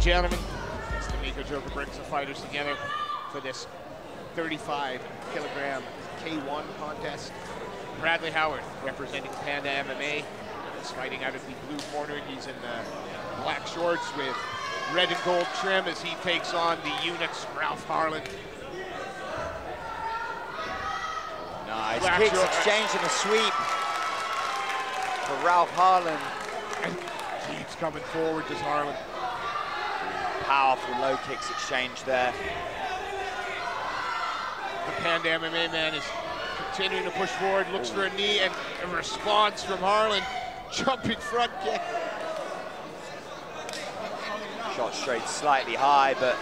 gentlemen, as the Joker brings the fighters together for this 35 kilogram K1 contest. Bradley Howarth representing Panda MMA is fighting out of the blue corner. He's in the black shorts with red and gold trim as he takes on the units Ralph Harland. Nice. Black Kicks short- exchange and a sweep for Ralph Harland. And keeps coming forward, does Harland. Powerful low kicks exchange there. The Panda MMA man is continuing to push forward, looks for a knee, and a response from Harland. Jumping front kick. Shot straight slightly high, but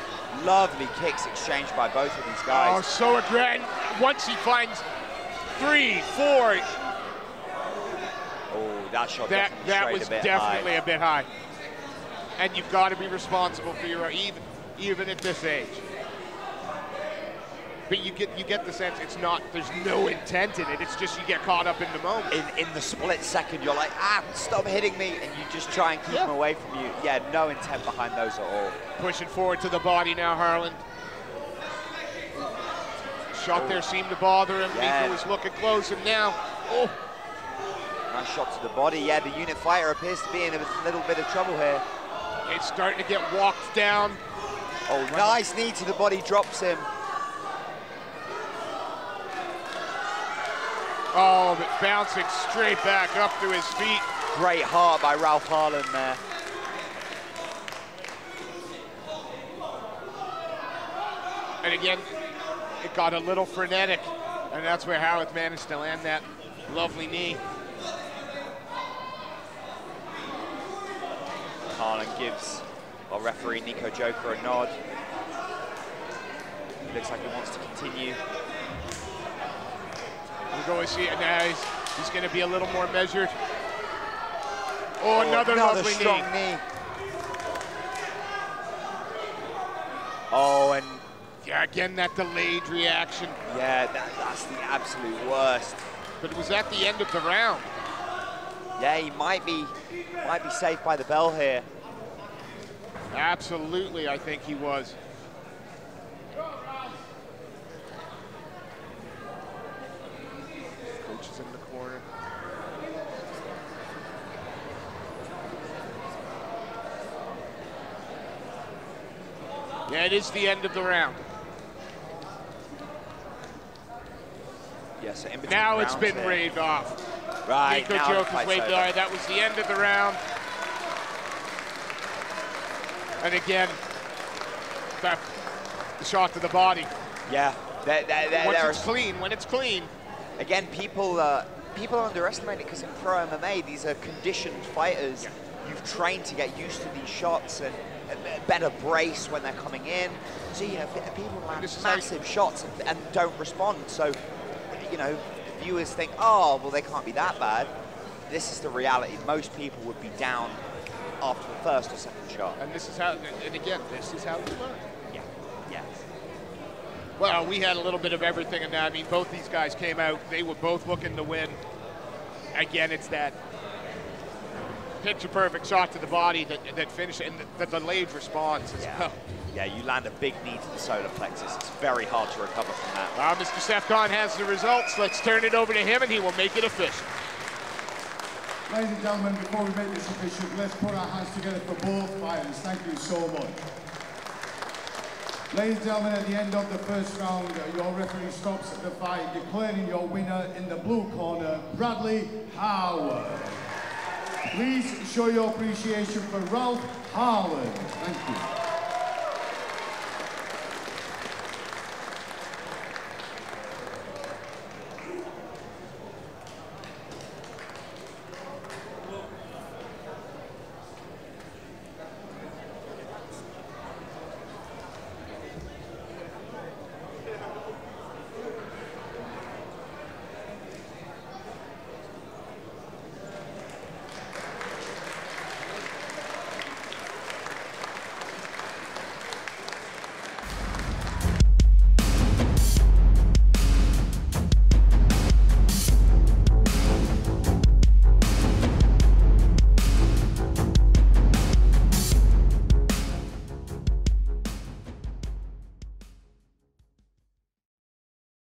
lovely kicks exchanged by both of these guys. Oh, so aggressive. Once he finds three, four, Oh, that shot that that was a definitely high. a bit high. And you've got to be responsible for your even even at this age. But you get you get the sense it's not there's no intent in it. It's just you get caught up in the moment. In, in the split second, you're like, ah, stop hitting me, and you just try and keep Yeah. them away from you. Yeah, no intent behind those at all. Pushing forward to the body now, Harland. Shot there seemed to bother him. Yeah. Nico was looking close, and now, oh, Nice shot to the body. Yeah, the unit fighter appears to be in a little bit of trouble here. It's starting to get walked down. Oh, nice knee to the body, drops him. Oh, but bouncing straight back up to his feet. Great heart by Ralph Harland there. And again, it got a little frenetic, and that's where Howarth managed to land that lovely knee. Harland gives our referee Nico Joker a nod. He looks like he wants to continue. We're going to see it now. He's, he's going to be a little more measured. Oh, oh another, another lovely strong knee. knee. Oh, and Yeah, again, that delayed reaction. yeah, that, that's the absolute worst. But it was at the end of the round. Yeah, he might be might be safe by the bell here. Absolutely, I think he was. Coach is in the corner. Yeah, it is the end of the round. Yeah, so Now it's been raved off. Right, Nico now the Joker's fight's waved all right, That was the end of the round. And again, that the shot to the body. Yeah, there, there, there, Once there it's clean, when it's clean, again, people uh, people underestimate it because in pro MMA, these are conditioned fighters. You've trained to get used to these shots and a better brace when they're coming in. So you know, people land This is how you- massive shots and, and don't respond. So you know, viewers think, oh, well, they can't be that bad. This is the reality. Most people would be down after the first or second shot. and this is how, and again, this is how you learn. Yeah, yeah. Well, we had a little bit of everything in that. I mean, both these guys came out. They were both looking to win. Again, it's that picture perfect shot to the body that, that finished, and the, the delayed response as Yeah. well. Yeah, you land a big knee to the solar plexus. It's very hard to recover from that. Well, Mr. Sefcon has the results. Let's turn it over to him, and he will make it official. Ladies and gentlemen, before we make this official, let's put our hands together for both fighters. Thank you so much. Ladies and gentlemen, at the end of the first round, uh, your referee stops the fight, declaring your winner in the blue corner, Bradley Howarth. Please show your appreciation for Ralph Howard. Thank you.